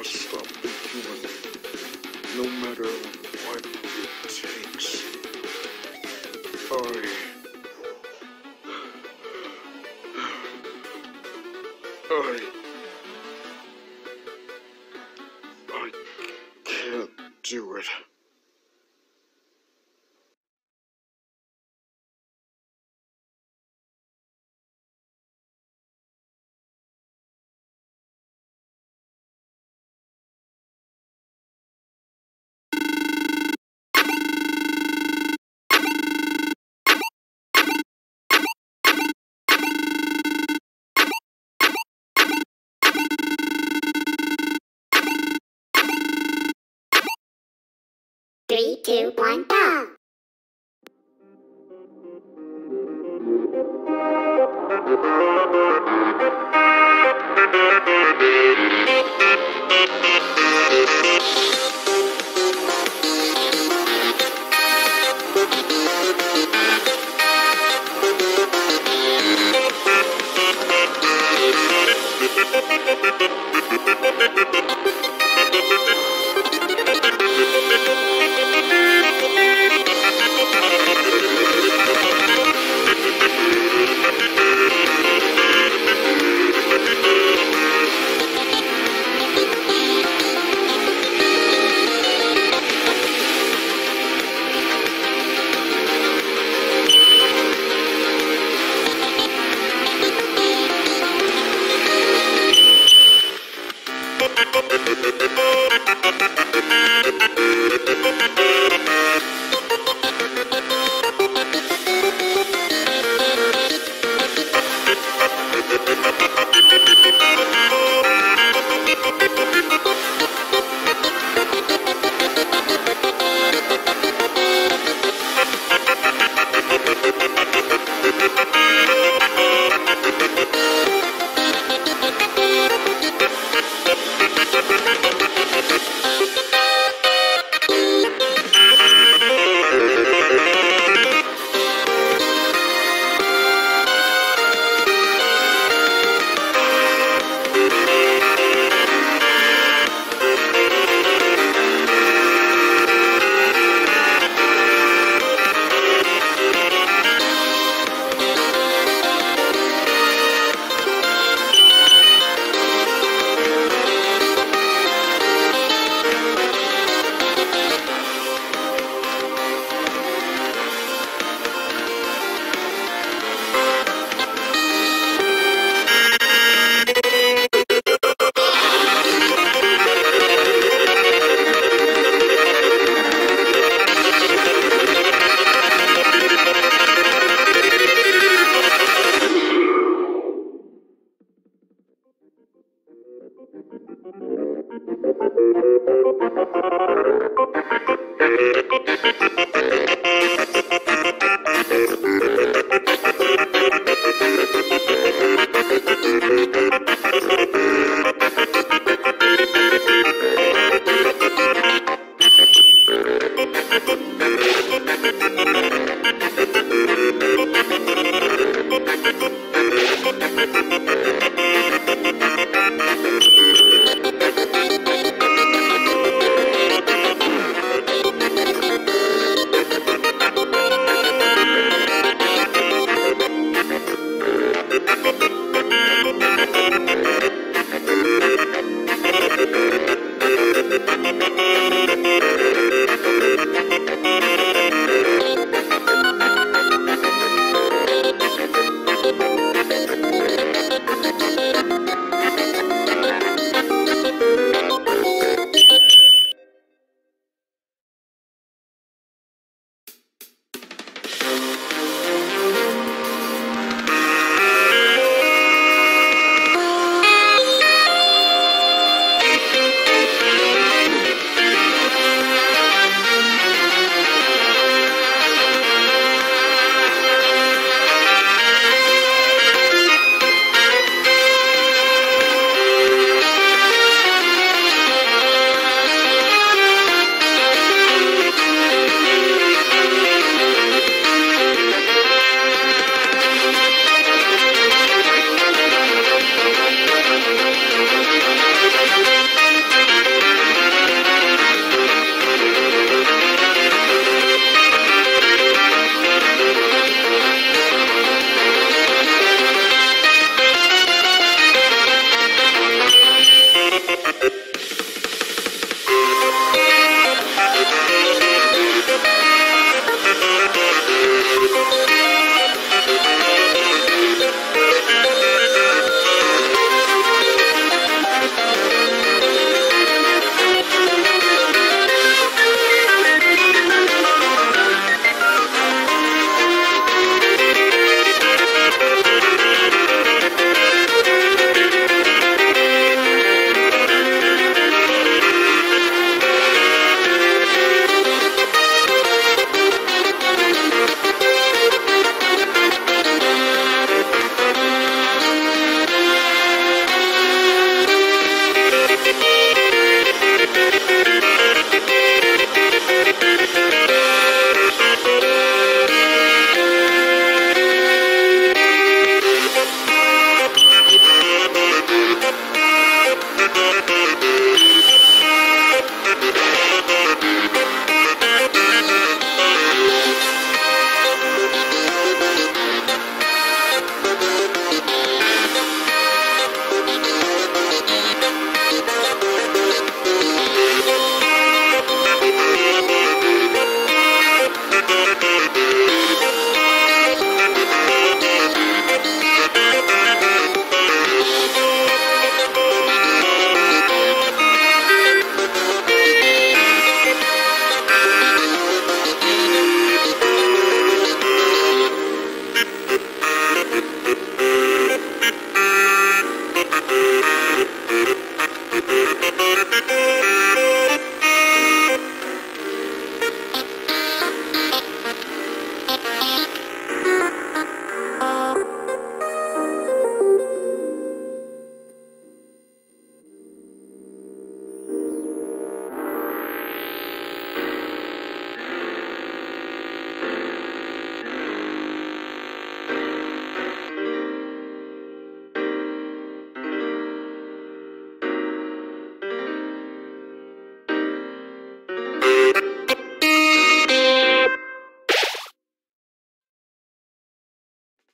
must stop being human, no matter what it takes. I... I... I can't do it. Two, one, go! Thank you.